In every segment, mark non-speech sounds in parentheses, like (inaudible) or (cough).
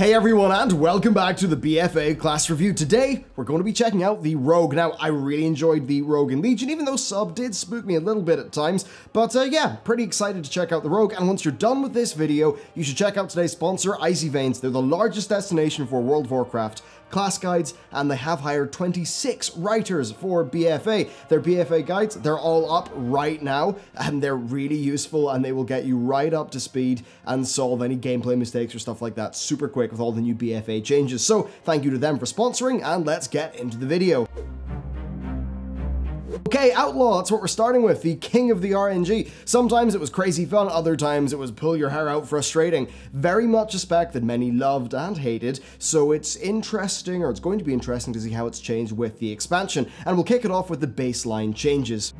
Hey everyone and welcome back to the BFA class review. Today we're going to be checking out the Rogue. Now I really enjoyed the Rogue in Legion even though sub did spook me a little bit at times. But uh, yeah, pretty excited to check out the Rogue and once you're done with this video you should check out today's sponsor Icy Veins. They're the largest destination for World of Warcraft class guides, and they have hired 26 writers for BFA. Their BFA guides, they're all up right now, and they're really useful, and they will get you right up to speed and solve any gameplay mistakes or stuff like that super quick with all the new BFA changes. So thank you to them for sponsoring, and let's get into the video. Okay, Outlaw, that's what we're starting with, the king of the RNG. Sometimes it was crazy fun, other times it was pull your hair out frustrating. Very much a spec that many loved and hated, so it's interesting, or it's going to be interesting to see how it's changed with the expansion. And we'll kick it off with the baseline changes.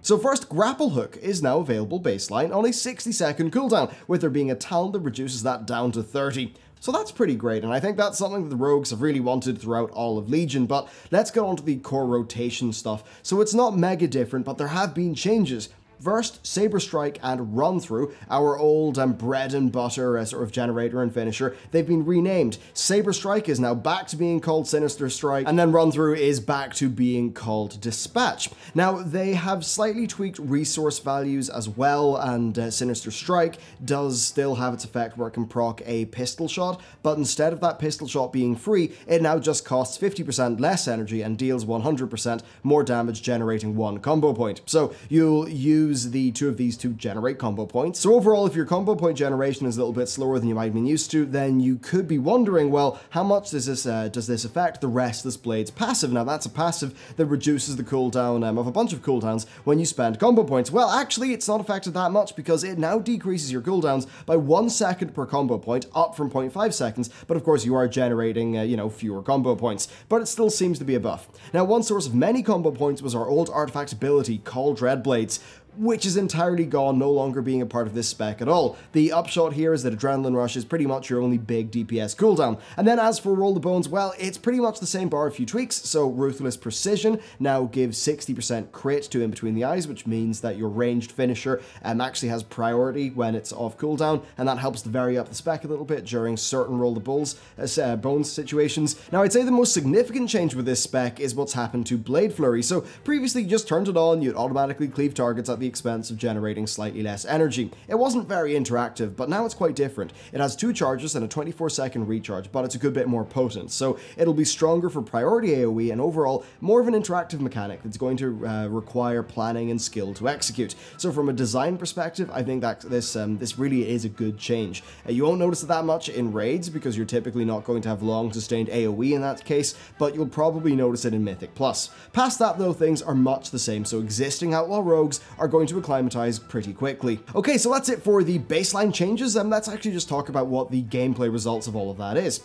So first, Grapple Hook is now available baseline on a 60 second cooldown, with there being a talent that reduces that down to 30. So that's pretty great, and I think that's something that the Rogues have really wanted throughout all of Legion, but let's get on to the core rotation stuff. So it's not mega different, but there have been changes. First, Saber Strike and Run Through, our old and bread and butter uh, sort of generator and finisher, they've been renamed. Saber Strike is now back to being called Sinister Strike, and then Run Through is back to being called Dispatch. Now, they have slightly tweaked resource values as well, and uh, Sinister Strike does still have its effect where it can proc a pistol shot, but instead of that pistol shot being free, it now just costs 50% less energy and deals 100% more damage, generating one combo point. So you'll use use the two of these to generate combo points. So overall, if your combo point generation is a little bit slower than you might have been used to, then you could be wondering, well, how much does this uh, does this affect the Restless Blade's passive? Now that's a passive that reduces the cooldown um, of a bunch of cooldowns when you spend combo points. Well, actually, it's not affected that much because it now decreases your cooldowns by one second per combo point, up from 0.5 seconds. But of course, you are generating, uh, you know, fewer combo points. But it still seems to be a buff. Now, one source of many combo points was our old artifact ability called Dreadblades which is entirely gone, no longer being a part of this spec at all. The upshot here is that Adrenaline Rush is pretty much your only big DPS cooldown. And then as for Roll the Bones, well, it's pretty much the same bar a few tweaks, so Ruthless Precision now gives 60% crit to In Between the Eyes, which means that your ranged finisher um, actually has priority when it's off cooldown, and that helps to vary up the spec a little bit during certain Roll the Bulls, uh, Bones situations. Now, I'd say the most significant change with this spec is what's happened to Blade Flurry. So previously, you just turned it on, you'd automatically cleave targets at the expense of generating slightly less energy. It wasn't very interactive, but now it's quite different. It has two charges and a 24 second recharge, but it's a good bit more potent, so it'll be stronger for priority AoE and overall more of an interactive mechanic that's going to uh, require planning and skill to execute. So from a design perspective, I think that this um, this really is a good change. Uh, you won't notice it that much in raids because you're typically not going to have long sustained AoE in that case, but you'll probably notice it in Mythic Plus. Past that though, things are much the same, so existing Outlaw Rogues are going to acclimatize pretty quickly. Okay, so that's it for the baseline changes, and let's actually just talk about what the gameplay results of all of that is.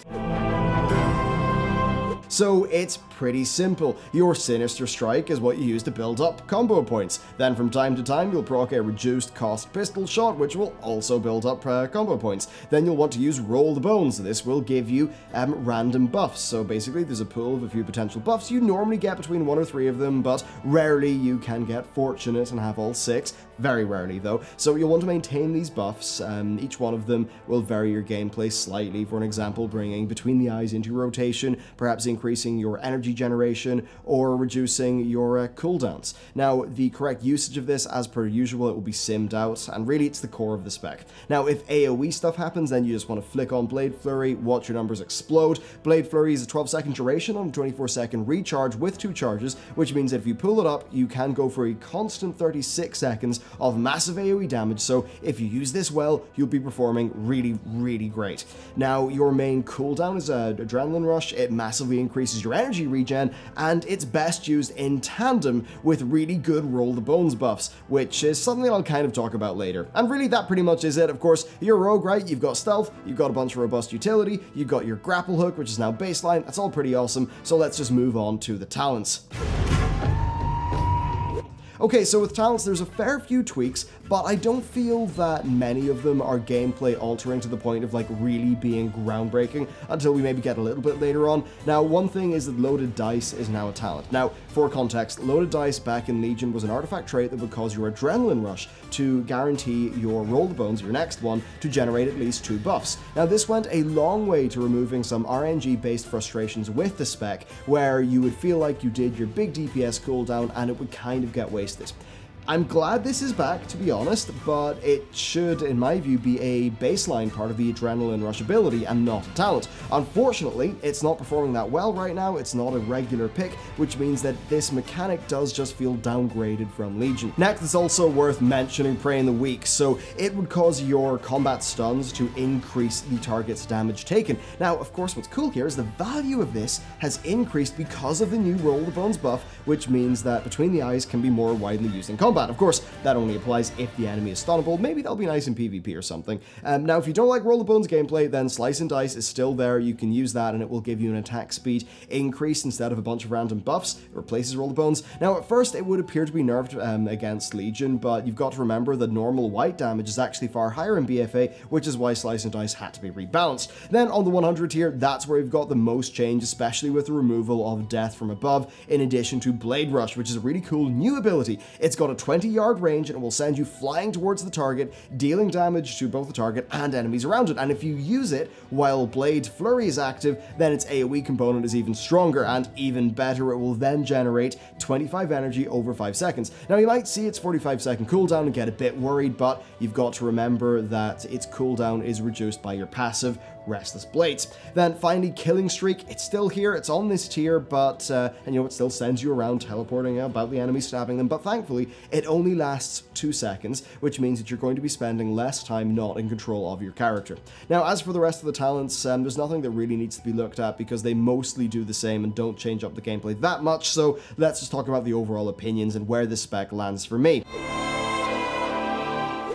So it's pretty simple. Your Sinister Strike is what you use to build up combo points. Then from time to time you'll proc a reduced cost pistol shot which will also build up uh, combo points. Then you'll want to use Roll the Bones. This will give you um, random buffs. So basically there's a pool of a few potential buffs. You normally get between one or three of them but rarely you can get fortunate and have all six. Very rarely though. So you'll want to maintain these buffs. Um, each one of them will vary your gameplay slightly. For an example, bringing Between the Eyes into rotation, perhaps increasing your energy generation, or reducing your uh, cooldowns. Now, the correct usage of this, as per usual, it will be simmed out, and really it's the core of the spec. Now, if AoE stuff happens, then you just want to flick on Blade Flurry, watch your numbers explode. Blade Flurry is a 12 second duration on a 24 second recharge with two charges, which means if you pull it up, you can go for a constant 36 seconds of massive AoE damage, so if you use this well, you'll be performing really, really great. Now, your main cooldown is a Adrenaline Rush, it massively increases your energy regen, and it's best used in tandem with really good Roll the Bones buffs, which is something I'll kind of talk about later. And really, that pretty much is it. Of course, you're rogue, right? You've got stealth, you've got a bunch of robust utility, you've got your grapple hook, which is now baseline. That's all pretty awesome. So let's just move on to the talents. Okay, so with talents, there's a fair few tweaks, but I don't feel that many of them are gameplay altering to the point of like really being groundbreaking until we maybe get a little bit later on. Now, one thing is that loaded dice is now a talent. Now, for context, loaded dice back in Legion was an artifact trait that would cause your adrenaline rush to guarantee your roll the bones, your next one, to generate at least two buffs. Now, this went a long way to removing some RNG based frustrations with the spec, where you would feel like you did your big DPS cooldown and it would kind of get wasted. I'm glad this is back, to be honest, but it should, in my view, be a baseline part of the Adrenaline Rush ability and not a talent. Unfortunately, it's not performing that well right now, it's not a regular pick, which means that this mechanic does just feel downgraded from Legion. Next, it's also worth mentioning Prey on the Weak, so it would cause your combat stuns to increase the target's damage taken. Now, of course, what's cool here is the value of this has increased because of the new Roll the Bones buff, which means that Between the Eyes can be more widely used in combat combat. Of course, that only applies if the enemy is stunnable. Maybe that'll be nice in PvP or something. Um, now, if you don't like Roll the Bones gameplay, then Slice and Dice is still there. You can use that and it will give you an attack speed increase instead of a bunch of random buffs. It replaces Roll the Bones. Now, at first, it would appear to be nerfed um, against Legion, but you've got to remember that normal white damage is actually far higher in BFA, which is why Slice and Dice had to be rebalanced. Then on the 100 tier, that's where you've got the most change, especially with the removal of Death from Above, in addition to Blade Rush, which is a really cool new ability. It's got a 20 yard range and it will send you flying towards the target, dealing damage to both the target and enemies around it. And if you use it while Blade Flurry is active, then its AoE component is even stronger and even better. It will then generate 25 energy over 5 seconds. Now you might see its 45 second cooldown and get a bit worried, but you've got to remember that its cooldown is reduced by your passive, Restless Blades. Then finally, Killing Spree, it's still here, it's on this tier, but, uh, and you know, it still sends you around teleporting about the enemy, stabbing them, but thankfully, it only lasts two seconds, which means that you're going to be spending less time not in control of your character. Now, as for the rest of the talents, um, there's nothing that really needs to be looked at because they mostly do the same and don't change up the gameplay that much, so let's just talk about the overall opinions and where this spec lands for me.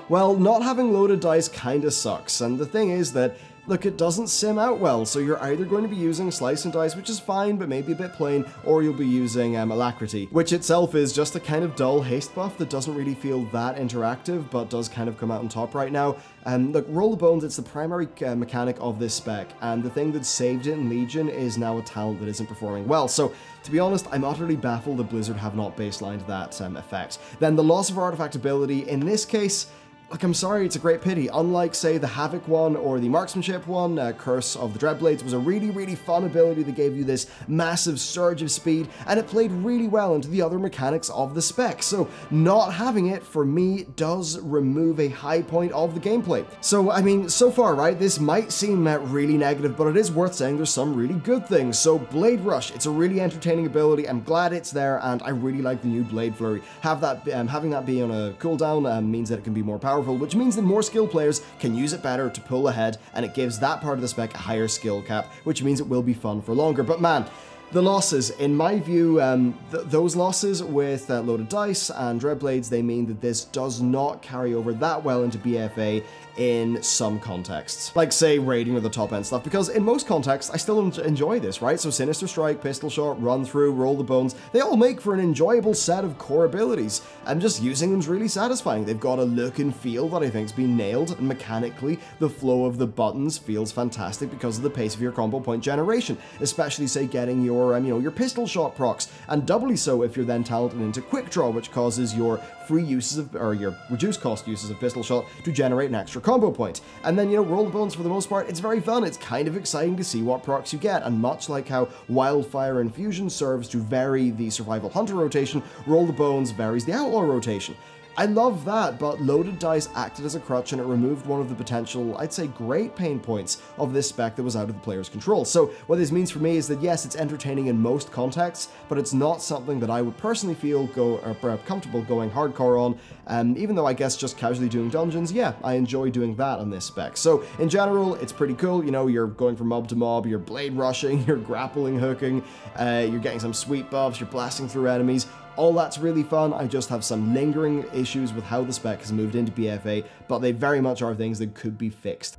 Well, not having loaded dice kinda sucks, and the thing is that look, it doesn't sim out well, so you're either going to be using Slice and Dice, which is fine, but maybe a bit plain, or you'll be using um, Alacrity, which itself is just a kind of dull haste buff that doesn't really feel that interactive, but does kind of come out on top right now. Um, look, Roll the Bones, it's the primary uh, mechanic of this spec, and the thing that saved it in Legion is now a talent that isn't performing well, so to be honest, I'm utterly baffled that Blizzard have not baselined that um, effect. Then the loss of artifact ability, in this case, like, I'm sorry, it's a great pity. Unlike, say, the Havoc one or the Marksmanship one, uh, Curse of the Dreadblades was a really, really fun ability that gave you this massive surge of speed, and it played really well into the other mechanics of the spec. So, not having it, for me, does remove a high point of the gameplay. So, I mean, so far, right, this might seem uh, really negative, but it is worth saying there's some really good things. So, Blade Rush, it's a really entertaining ability. I'm glad it's there, and I really like the new Blade Flurry. Have that, um, having that be on a cooldown um, means that it can be more powerful powerful, which means that more skilled players can use it better to pull ahead, and it gives that part of the spec a higher skill cap, which means it will be fun for longer. But man, the losses, in my view, um, th those losses with uh, loaded dice and dreadblades, they mean that this does not carry over that well into BFA in some contexts. Like say raiding or the top end stuff, because in most contexts I still enjoy this, right? So Sinister Strike, Pistol Shot, Run Through, Roll the Bones, they all make for an enjoyable set of core abilities, and just using them's really satisfying. They've got a look and feel that I think's been nailed, and mechanically the flow of the buttons feels fantastic because of the pace of your combo point generation, especially say getting your, um, you know, your Pistol Shot procs, and doubly so if you're then talented into Quick Draw, which causes your free uses of, or your reduced cost uses of Pistol Shot to generate an extra combo point. And then, you know, Roll the Bones for the most part, it's very fun. It's kind of exciting to see what procs you get. And much like how Wildfire Infusion serves to vary the Survival Hunter rotation, Roll the Bones varies the Outlaw rotation. I love that, but loaded dice acted as a crutch and it removed one of the potential, I'd say great pain points of this spec that was out of the player's control. So what this means for me is that yes, it's entertaining in most contexts, but it's not something that I would personally feel go or comfortable going hardcore on. Um, even though I guess just casually doing dungeons, yeah, I enjoy doing that on this spec. So in general, it's pretty cool. You know, you're going from mob to mob, you're blade rushing, (laughs) you're grappling hooking, uh, you're getting some sweet buffs, you're blasting through enemies. All that's really fun, I just have some lingering issues with how the spec has moved into BFA, but they very much are things that could be fixed.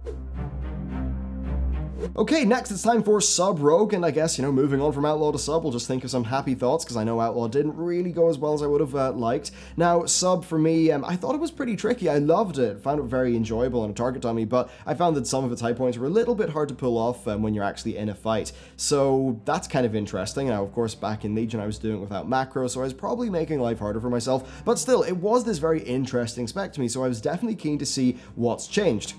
Okay, next it's time for Sub Rogue, and I guess, you know, moving on from Outlaw to Sub, we'll just think of some happy thoughts, because I know Outlaw didn't really go as well as I would have uh, liked. Now, Sub for me, um, I thought it was pretty tricky. I loved it, found it very enjoyable on a target dummy, but I found that some of its high points were a little bit hard to pull off um, when you're actually in a fight. So that's kind of interesting. Now, of course, back in Legion, I was doing it without macro, so I was probably making life harder for myself, but still, it was this very interesting spec to me, so I was definitely keen to see what's changed.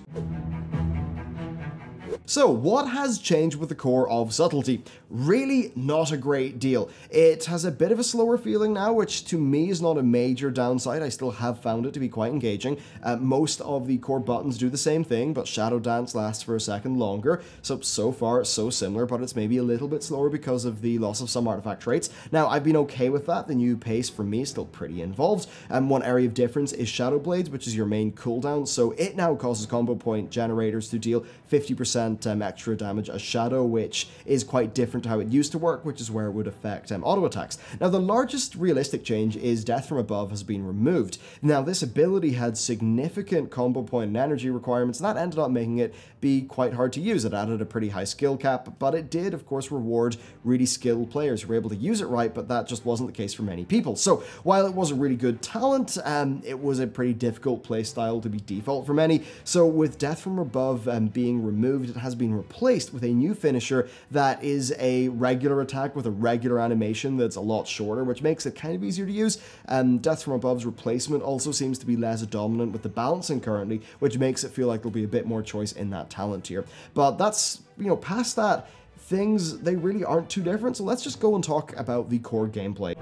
So, what has changed with the core of Subtlety? Really, not a great deal. It has a bit of a slower feeling now, which to me is not a major downside. I still have found it to be quite engaging. Uh, most of the core buttons do the same thing, but Shadow Dance lasts for a second longer. So, so far, so similar, but it's maybe a little bit slower because of the loss of some artifact traits. Now, I've been okay with that. The new pace for me is still pretty involved. And um, one area of difference is Shadow Blades, which is your main cooldown. So, it now causes combo point generators to deal 50% um, extra damage as Shadow, which is quite different to how it used to work, which is where it would affect um, auto attacks. Now, the largest realistic change is Death from Above has been removed. Now, this ability had significant combo point and energy requirements, and that ended up making it be quite hard to use. It added a pretty high skill cap, but it did, of course, reward really skilled players who were able to use it right, but that just wasn't the case for many people. So, while it was a really good talent, um, it was a pretty difficult playstyle to be default for many. So, with Death from Above um, being removed, has been replaced with a new finisher that is a regular attack with a regular animation that's a lot shorter, which makes it kind of easier to use. And Death from Above's replacement also seems to be less dominant with the balancing currently, which makes it feel like there'll be a bit more choice in that talent tier. But that's, you know, past that, things, they really aren't too different. So let's just go and talk about the core gameplay.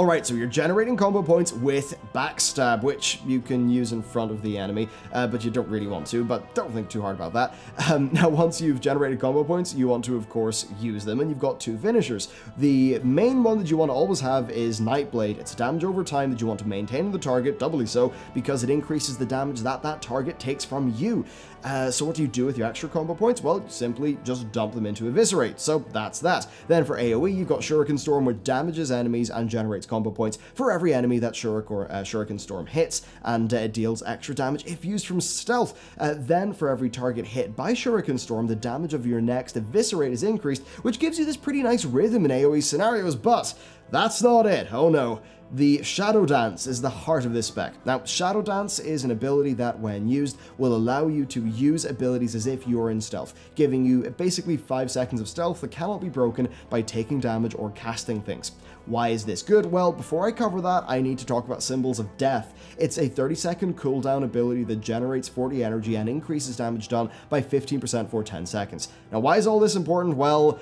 Alright, so you're generating combo points with Backstab, which you can use in front of the enemy, uh, but you don't really want to, but don't think too hard about that. (laughs) Um, now, once you've generated combo points, you want to, of course, use them, and you've got two finishers. The main one that you want to always have is Nightblade. It's damage over time that you want to maintain the target, doubly so, because it increases the damage that that target takes from you. Uh, so what do you do with your extra combo points? Well, simply just dump them into Eviscerate. So that's that. Then for AoE, you've got Shuriken Storm, which damages enemies and generates combo points for every enemy that Shuriken or uh, Shuriken Storm hits, and uh, deals extra damage if used from stealth. Uh, then for every target hit by Shuriken Storm, the damage of your next Eviscerate is increased, which gives you this pretty nice rhythm in AoE scenarios, but that's not it. Oh no. The Shadow Dance is the heart of this spec. Now, Shadow Dance is an ability that, when used, will allow you to use abilities as if you're in stealth, giving you basically 5 seconds of stealth that cannot be broken by taking damage or casting things. Why is this good? Well, before I cover that, I need to talk about Symbols of Death. It's a 30 second cooldown ability that generates 40 energy and increases damage done by 15% for 10 seconds. Now, why is all this important? Well,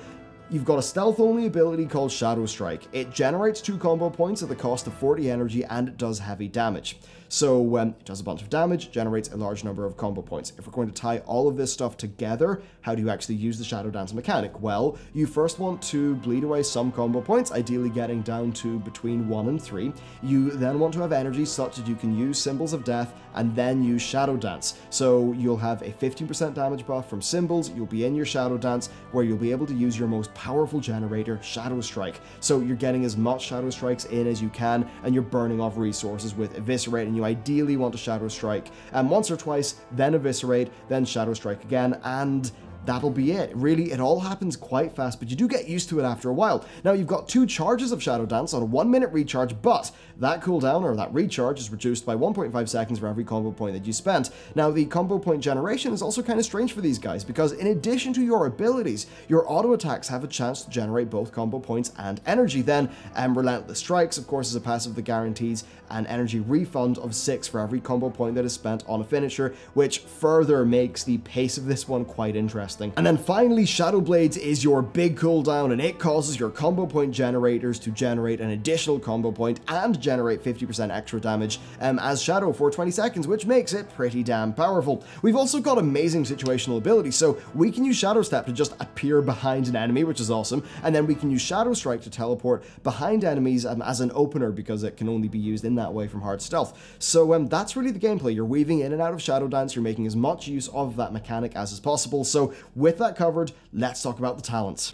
You've got a stealth-only ability called Shadow Strike. It generates two combo points at the cost of 40 energy and it does heavy damage. So um, it does a bunch of damage, generates a large number of combo points. If we're going to tie all of this stuff together, how do you actually use the Shadow Dance mechanic? Well, you first want to bleed away some combo points, ideally getting down to between 1 and 3. You then want to have energy such that you can use Symbols of Death and then use Shadow Dance. So you'll have a 15% damage buff from Symbols, you'll be in your Shadow Dance, where you'll be able to use your most powerful generator, Shadow Strike. So you're getting as much Shadow Strikes in as you can, and you're burning off resources with Eviscerate, and you ideally want to Shadow Strike um, once or twice, then Eviscerate, then Shadow Strike again, and that'll be it. Really, it all happens quite fast, but you do get used to it after a while. Now, you've got two charges of Shadow Dance on a one minute recharge, but that cooldown or that recharge is reduced by 1.5 seconds for every combo point that you spent. Now, the combo point generation is also kind of strange for these guys because in addition to your abilities, your auto attacks have a chance to generate both combo points and energy. Then, um, Relentless Strikes, of course, is a passive that guarantees an energy refund of 6 for every combo point that is spent on a finisher, which further makes the pace of this one quite interesting. And then finally, Shadow Blades is your big cooldown and it causes your combo point generators to generate an additional combo point and generate 50% extra damage um, as Shadow for 20 seconds, which makes it pretty damn powerful. We've also got amazing situational ability, so we can use Shadow Step to just appear behind an enemy, which is awesome, and then we can use Shadow Strike to teleport behind enemies um, as an opener because it can only be used in that way from hard stealth. So um, that's really the gameplay. You're weaving in and out of Shadow Dance, you're making as much use of that mechanic as is possible. So with that covered, let's talk about the talents.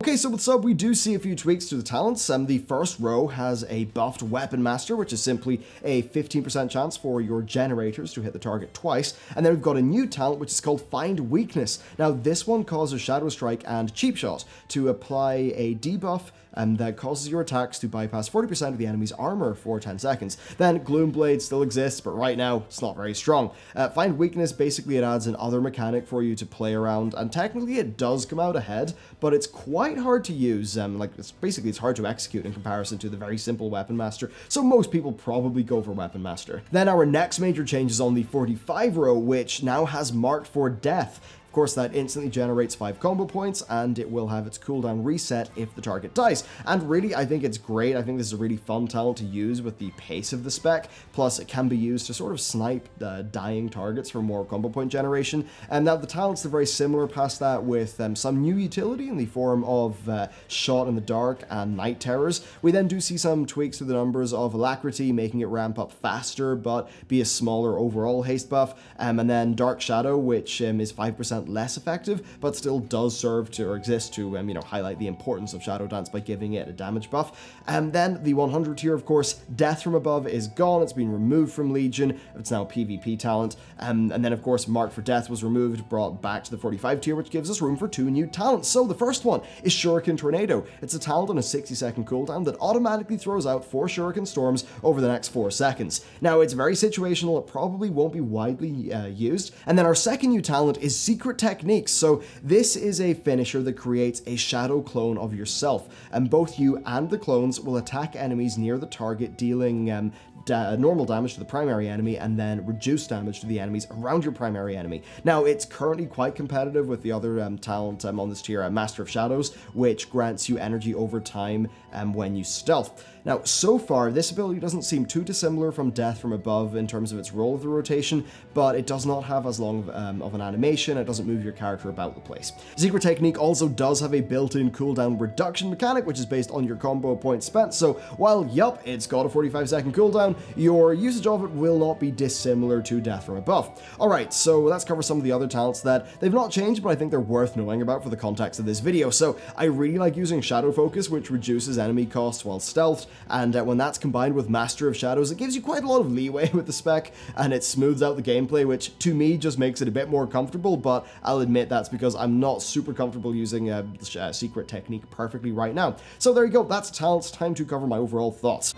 Okay, so with Sub, we do see a few tweaks to the talents. Um, the first row has a buffed Weapon Master, which is simply a 15% chance for your generators to hit the target twice. And then we've got a new talent, which is called Find Weakness. Now, this one causes Shadow Strike and Cheap Shot to apply a debuff and that causes your attacks to bypass 40% of the enemy's armor for 10 seconds. Then Gloomblade still exists, but right now it's not very strong. Uh, find Weakness, basically it adds another mechanic for you to play around, and technically it does come out ahead, but it's quite hard to use. Um, like it's basically it's hard to execute in comparison to the very simple Weapon Master, so most people probably go for Weapon Master. Then our next major change is on the 45 row, which now has marked for death. Of course, that instantly generates 5 combo points, and it will have its cooldown reset if the target dies. And really, I think it's great. I think this is a really fun talent to use with the pace of the spec. Plus, it can be used to sort of snipe uh, dying targets for more combo point generation. And now the talents are very similar past that with um, some new utility in the form of uh, Shot in the Dark and Night Terrors. We then do see some tweaks to the numbers of Alacrity, making it ramp up faster, but be a smaller overall haste buff. Um, and then Dark Shadow, which um, is 5% less effective, but still does serve to or exist to um, you know highlight the importance of Shadow Dance by giving it a damage buff. And then the 100 tier, of course, Death from Above is gone. It's been removed from Legion. It's now PvP talent. Um, and then of course, Mark for Death was removed, brought back to the 45 tier, which gives us room for two new talents. So the first one is Shuriken Tornado. It's a talent on a 60 second cooldown that automatically throws out four Shuriken Storms over the next four seconds. Now it's very situational. It probably won't be widely uh, used. And then our second new talent is Secret secret techniques. So this is a finisher that creates a shadow clone of yourself, and both you and the clones will attack enemies near the target, dealing um, da normal damage to the primary enemy and then reduce damage to the enemies around your primary enemy. Now, it's currently quite competitive with the other um, talent um, on this tier, uh, Master of Shadows, which grants you energy over time um, when you stealth. Now, so far, this ability doesn't seem too dissimilar from Death from Above in terms of its role of the rotation, but it does not have as long of, um, of an animation, it doesn't move your character about the place. Secret Technique also does have a built-in cooldown reduction mechanic, which is based on your combo points spent, so while, yup, it's got a 45 second cooldown, your usage of it will not be dissimilar to Death from Above. Alright, so let's cover some of the other talents that they've not changed, but I think they're worth knowing about for the context of this video. So, I really like using Shadow Focus, which reduces enemy costs while stealthed, and uh, when that's combined with Master of Shadows, it gives you quite a lot of leeway (laughs) with the spec, and it smooths out the gameplay, which to me just makes it a bit more comfortable, but I'll admit that's because I'm not super comfortable using a, a secret technique perfectly right now. So there you go, that's talents, time to cover my overall thoughts.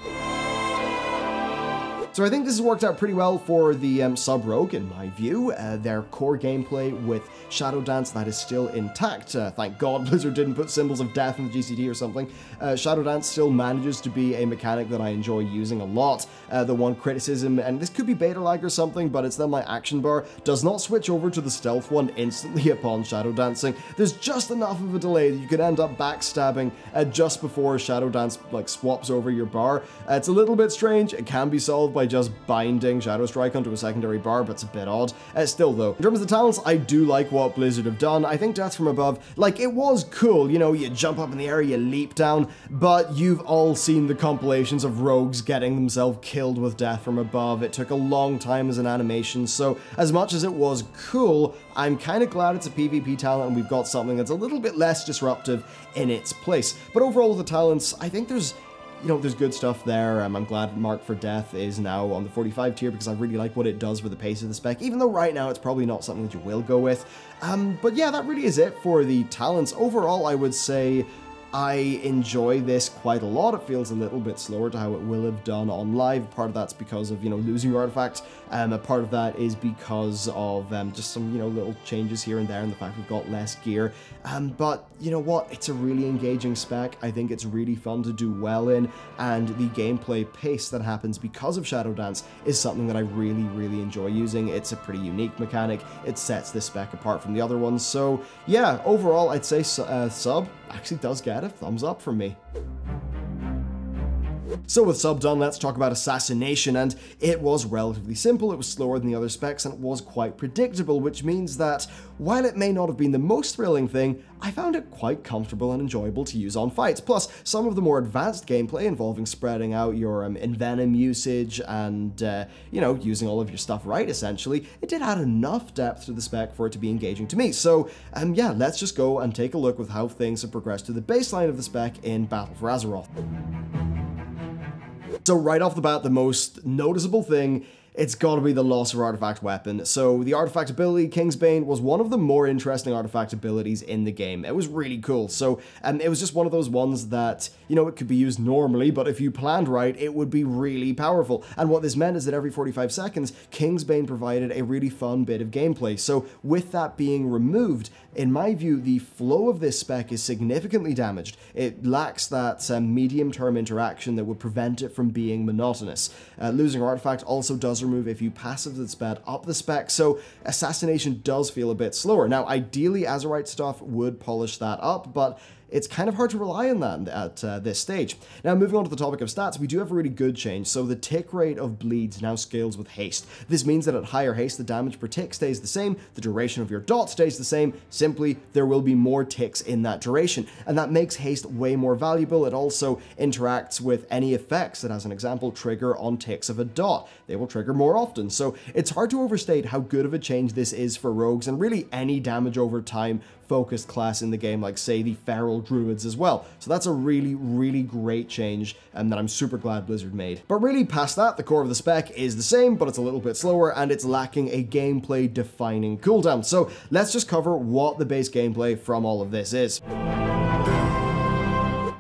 So I think this has worked out pretty well for the um, Sub Rogue, in my view. Uh, their core gameplay with Shadow Dance, that is still intact. Uh, thank God (laughs) Blizzard didn't put symbols of death in the GCD or something. Uh, Shadow Dance still manages to be a mechanic that I enjoy using a lot. Uh, the one criticism, and this could be beta lag or something, but it's that my action bar does not switch over to the stealth one instantly (laughs) upon Shadow Dancing. There's just enough of a delay that you could end up backstabbing uh, just before Shadow Dance like swaps over your bar. Uh, it's a little bit strange. It can be solved by by just binding Shadow Strike onto a secondary bar, but it's a bit odd. Uh, still though, in terms of the talents, I do like what Blizzard have done. I think Death from Above, like, it was cool, you know, you jump up in the air, you leap down, but you've all seen the compilations of rogues getting themselves killed with Death from Above. It took a long time as an animation, so as much as it was cool, I'm kind of glad it's a PvP talent and we've got something that's a little bit less disruptive in its place. But overall, the talents, I think there's you know, there's good stuff there. Um, I'm glad Mark for Death is now on the 45 tier because I really like what it does for the pace of the spec, even though right now it's probably not something that you will go with. Um, but yeah, that really is it for the talents. Overall, I would say I enjoy this quite a lot. It feels a little bit slower to how it will have done on live. Part of that's because of, you know, losing your artifact. Um, a part of that is because of um, just some, you know, little changes here and there and the fact we've got less gear. Um, but you know what? It's a really engaging spec. I think it's really fun to do well in. And the gameplay pace that happens because of Shadow Dance is something that I really, really enjoy using. It's a pretty unique mechanic. It sets this spec apart from the other ones. So yeah, overall, I'd say uh, sub actually does get a thumbs up from me. So with sub done, let's talk about Assassination, and it was relatively simple, it was slower than the other specs, and it was quite predictable, which means that while it may not have been the most thrilling thing, I found it quite comfortable and enjoyable to use on fights. Plus, some of the more advanced gameplay involving spreading out your um, envenom usage and, uh, you know, using all of your stuff right, essentially, it did add enough depth to the spec for it to be engaging to me. So, um, yeah, let's just go and take a look with how things have progressed to the baseline of the spec in Battle for Azeroth. So right off the bat, the most noticeable thing it's got to be the loss of artifact weapon. So the artifact ability, Kingsbane, was one of the more interesting artifact abilities in the game. It was really cool. So um, it was just one of those ones that, you know, it could be used normally, but if you planned right, it would be really powerful. And what this meant is that every 45 seconds, Kingsbane provided a really fun bit of gameplay. So with that being removed, in my view, the flow of this spec is significantly damaged. It lacks that um, medium-term interaction that would prevent it from being monotonous. Uh, losing artifact also does remove if you passive the sped up the spec, so assassination does feel a bit slower. Now, ideally, Azerite stuff would polish that up, but it's kind of hard to rely on that at uh, this stage. Now, moving on to the topic of stats, we do have a really good change. So the tick rate of bleeds now scales with haste. This means that at higher haste, the damage per tick stays the same, the duration of your dot stays the same, simply there will be more ticks in that duration. And that makes haste way more valuable. It also interacts with any effects that, as an example, trigger on ticks of a dot. They will trigger more often. So it's hard to overstate how good of a change this is for rogues and really any damage over time focused class in the game, like say the Feral Druids as well. So that's a really, really great change and that I'm super glad Blizzard made. But really past that, the core of the spec is the same, but it's a little bit slower and it's lacking a gameplay defining cooldown. So let's just cover what the base gameplay from all of this is.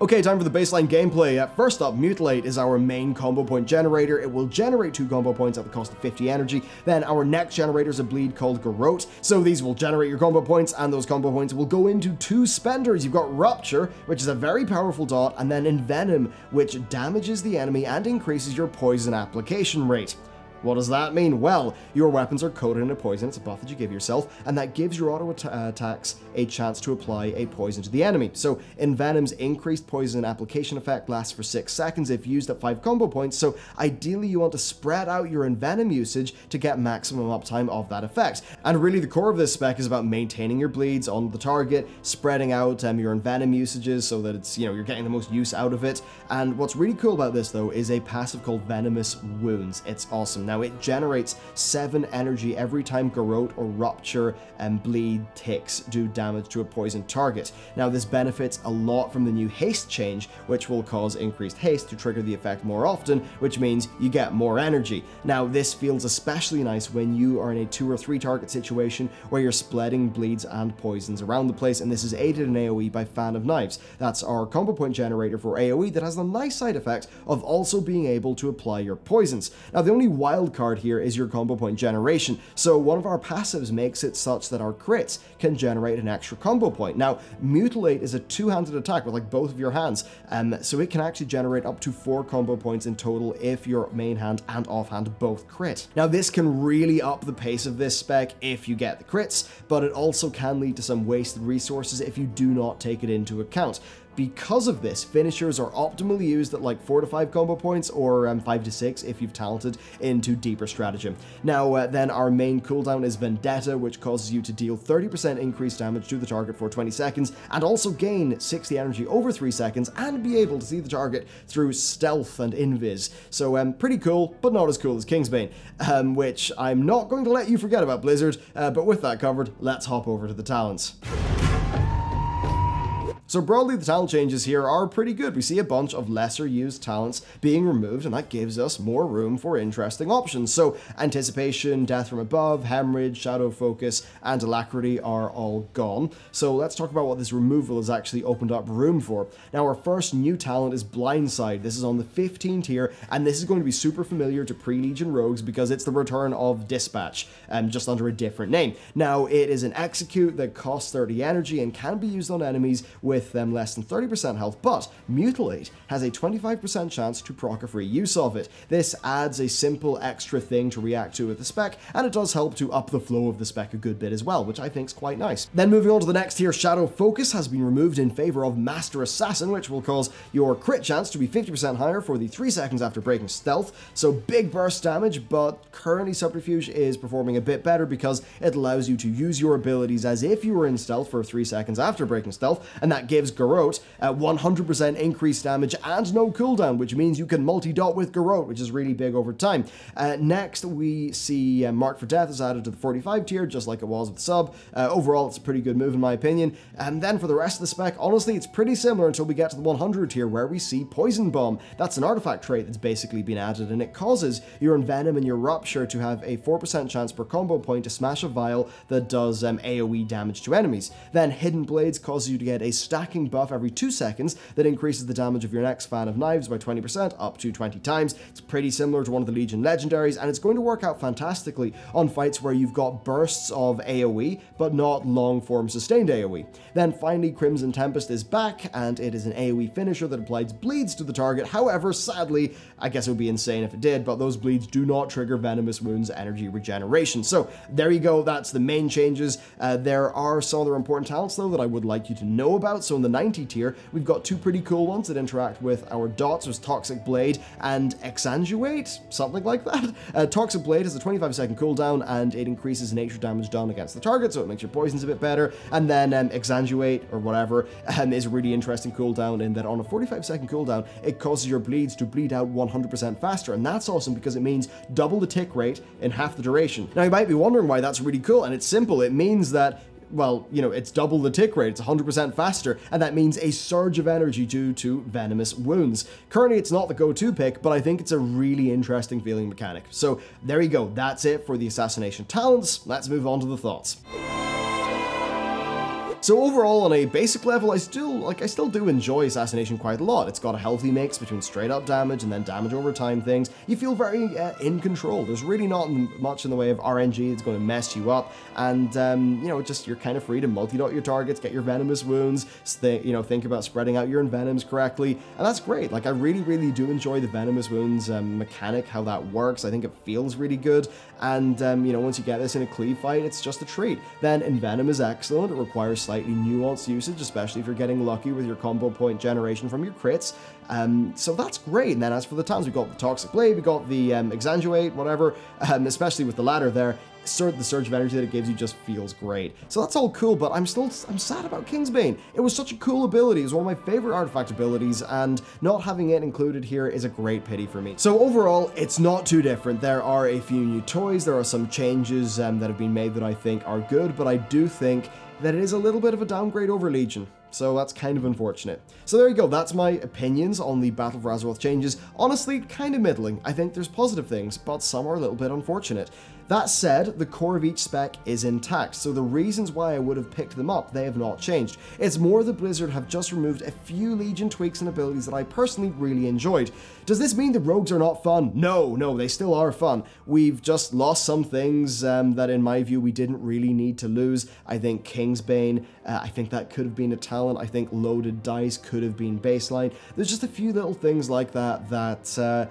Okay, time for the baseline gameplay. First up, Mutilate is our main combo point generator. It will generate two combo points at the cost of 50 energy. Then our next generator is a bleed called Garrote. So these will generate your combo points, and those combo points will go into two spenders. You've got Rupture, which is a very powerful dot, and then Envenom, which damages the enemy and increases your poison application rate. What does that mean? Well, your weapons are coated in a poison, it's a buff that you give yourself, and that gives your auto uh, attacks a chance to apply a poison to the enemy. So Envenom's increased poison application effect lasts for 6 seconds if used at 5 combo points, so ideally you want to spread out your Envenom usage to get maximum uptime of that effect. And really the core of this spec is about maintaining your bleeds on the target, spreading out um, your Envenom usages so that it's, you know, you're getting the most use out of it. And what's really cool about this though is a passive called Venomous Wounds. It's awesome. Now, it generates 7 energy every time Garrote or Rupture and Bleed ticks do damage to a poison target. Now, this benefits a lot from the new haste change, which will cause increased haste to trigger the effect more often, which means you get more energy. Now, this feels especially nice when you are in a 2 or 3 target situation where you're spreading bleeds and poisons around the place, and this is aided in AoE by Fan of Knives. That's our combo point generator for AoE that has the nice side effect of also being able to apply your poisons. Now, the only wild wild card here is your combo point generation. So one of our passives makes it such that our crits can generate an extra combo point. Now, Mutilate is a two-handed attack with like both of your hands, um, so it can actually generate up to four combo points in total if your main hand and offhand both crit. Now, this can really up the pace of this spec if you get the crits, but it also can lead to some wasted resources if you do not take it into account. Because of this, finishers are optimally used at like 4 to 5 combo points or um, 5 to 6 if you've talented into deeper stratagem. Now, uh, then our main cooldown is Vendetta, which causes you to deal 30% increased damage to the target for 20 seconds and also gain 60 energy over 3 seconds and be able to see the target through stealth and invis. So, um, pretty cool, but not as cool as Kingsbane, um, which I'm not going to let you forget about Blizzard, uh, but with that covered, let's hop over to the talents. So broadly, the talent changes here are pretty good. We see a bunch of lesser used talents being removed, and that gives us more room for interesting options. So Anticipation, Death from Above, Hemorrhage, Shadow Focus, and Alacrity are all gone. So let's talk about what this removal has actually opened up room for. Now, our first new talent is Blindside. This is on the 15 tier, and this is going to be super familiar to pre-Legion rogues because it's the return of Dispatch, um, just under a different name. Now, it is an execute that costs 30 energy and can be used on enemies with with um, less than 30% health, but Mutilate has a 25% chance to proc a free use of it. This adds a simple extra thing to react to with the spec, and it does help to up the flow of the spec a good bit as well, which I think is quite nice. Then moving on to the next tier, Shadow Focus has been removed in favor of Master Assassin, which will cause your crit chance to be 50% higher for the 3 seconds after breaking stealth, so big burst damage, but currently Subterfuge is performing a bit better because it allows you to use your abilities as if you were in stealth for 3 seconds after breaking stealth, and that gives Garrote a 100% increased damage and no cooldown, which means you can multi-dot with Garrote, which is really big over time. Uh, next, we see uh, Mark for Death is added to the 45 tier, just like it was with Sub. Uh, overall, it's a pretty good move in my opinion. And then for the rest of the spec, honestly, it's pretty similar until we get to the 100 tier, where we see Poison Bomb. That's an artifact trait that's basically been added, and it causes your Envenom and your Rupture to have a 4% chance per combo point to smash a vial that does um, AoE damage to enemies. Then Hidden Blades causes you to get a stacking buff every 2 seconds that increases the damage of your next fan of knives by 20% up to 20 times. It's pretty similar to one of the Legion legendaries, and it's going to work out fantastically on fights where you've got bursts of AoE, but not long form sustained AoE. Then finally, Crimson Tempest is back, and it is an AoE finisher that applies bleeds to the target. However, sadly, I guess it would be insane if it did, but those bleeds do not trigger Venomous Wounds energy regeneration. So there you go, that's the main changes. Uh, there are some other important talents though that I would like you to know about. So in the 90 tier, we've got two pretty cool ones that interact with our dots, was Toxic Blade and Exsanguate, something like that. (laughs) Uh, Toxic Blade has a 25 second cooldown and it increases nature damage done against the target, so it makes your poisons a bit better. And then um, Exsanguate, or whatever, (laughs) um, is a really interesting cooldown in that on a 45 second cooldown, it causes your bleeds to bleed out 100% faster. And that's awesome because it means double the tick rate in half the duration. Now you might be wondering why that's really cool, and it's simple. It means that well, you know, it's double the tick rate, it's 100% faster, and that means a surge of energy due to venomous wounds. Currently, it's not the go-to pick, but I think it's a really interesting feeling mechanic. So there you go, that's it for the assassination talents. Let's move on to the thoughts. So overall, on a basic level, I still, like, I still do enjoy Assassination quite a lot. It's got a healthy mix between straight up damage and then damage over time things. You feel very uh, in control. There's really not much in the way of RNG that's going to mess you up. And, um, you know, just you're kind of free to multi-dot your targets, get your venomous wounds, th you know, think about spreading out your envenoms correctly. And that's great. Like, I really, really do enjoy the venomous wounds um, mechanic, how that works. I think it feels really good. And, um, you know, once you get this in a cleave fight, it's just a treat. Then Envenom is excellent. It requires slightly nuanced usage, especially if you're getting lucky with your combo point generation from your crits. Um, so that's great. And then as for the times, we got the Toxic Blade, we got the um, Exsanguate, whatever, um, especially with the latter there the surge of energy that it gives you just feels great. So that's all cool, but I'm still I'm sad about Kingsbane. It was such a cool ability. It was one of my favorite artifact abilities, and not having it included here is a great pity for me. So overall, it's not too different. There are a few new toys, there are some changes um, that have been made that I think are good, but I do think that it is a little bit of a downgrade over Legion. So that's kind of unfortunate. So there you go, that's my opinions on the Battle for Azeroth changes. Honestly, kind of middling. I think there's positive things, but some are a little bit unfortunate. That said, the core of each spec is intact, so the reasons why I would have picked them up, they have not changed. It's more that Blizzard have just removed a few Legion tweaks and abilities that I personally really enjoyed. Does this mean the rogues are not fun? No, no, they still are fun. We've just lost some things um, that in my view we didn't really need to lose. I think Kingsbane, uh, I think that could have been a talent. I think Loaded Dice could have been baseline. There's just a few little things like that that uh,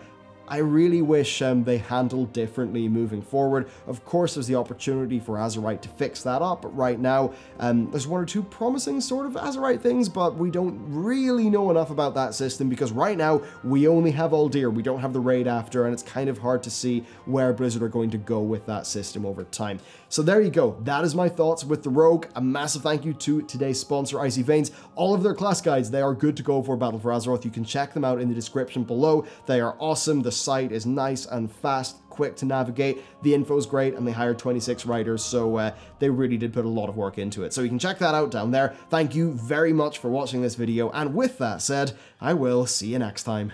I really wish um, they handled differently moving forward. Of course, there's the opportunity for Azerite to fix that up, but right now, um, there's one or two promising sort of Azerite things, but we don't really know enough about that system because right now, we only have Uldir, we don't have the raid after, and it's kind of hard to see where Blizzard are going to go with that system over time. So there you go, that is my thoughts with the Rogue. A massive thank you to today's sponsor, Icy Veins. All of their class guides, they are good to go for Battle for Azeroth. You can check them out in the description below. They are awesome. The site is nice and fast, quick to navigate. The info is great, and they hired 26 writers, so uh, they really did put a lot of work into it. So you can check that out down there. Thank you very much for watching this video, and with that said, I will see you next time.